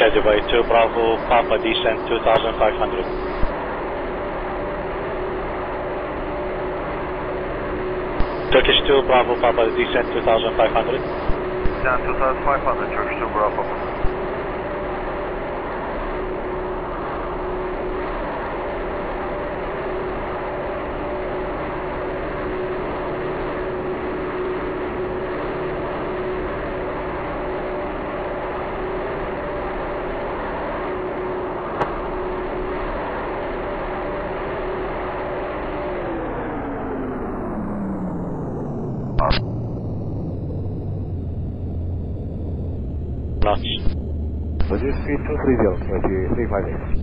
By 2 Bravo Papa descent 2500. Turkish 2 Bravo Papa descent 2500. Down 2500, Turkish 2 Bravo. Knots. Reduce speed 230, 358.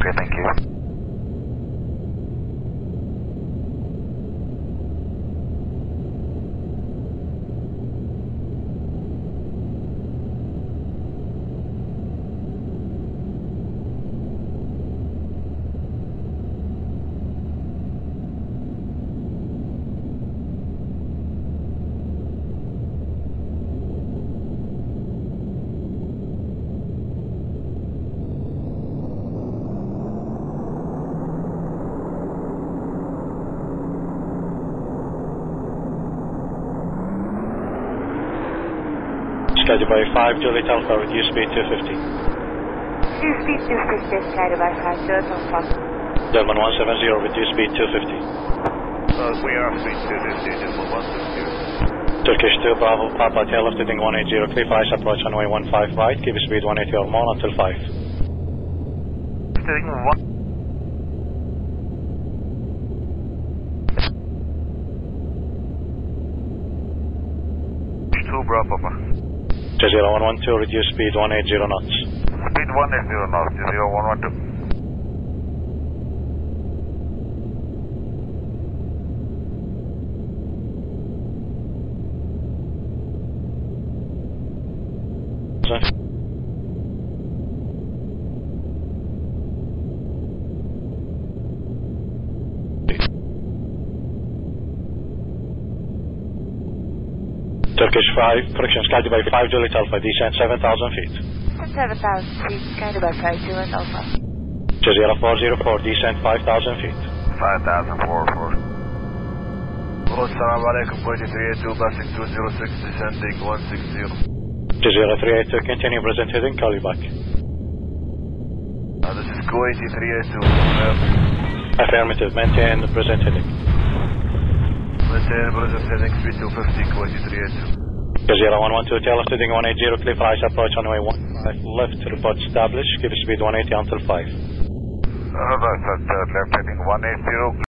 Okay, thank you. Schedule by 5 Juliet Alpha reduce speed 250. Two speed 250, Sky by 5, Juliet Alpha. German 170 reduce speed 250. Uh, we are speed 250, Dimple 160. Turkish 2 Bravo Papa tail left heading 180 clear flash approach runway 15 right keep speed 180 or more until 5. Steering 1. Two Bravo, Papa. Jazeera 112 reduce speed 180 knots. Speed 180 now, 0112. Turkish 5 correction schedule by 5 Juliet Alpha descent 7000 feet. 7000 feet, Sky by 5, Juliet Alpha. Jazeera 404 descent 5000 feet. 5044. Assalamu alaikum, Boise 382, passing 206, descending 160. Jazeera 382 continue present heading call you back. Uh, this is Kuwaiti 382. Uh, Affirmative maintain the present heading. Maintain present heading speed 250, Kuwaiti 382. Jazeera 112 tail left heading 180 clear flash approach runway 15 left report established keep speed 180 until 5. Uh, that's at uh, left heading 180.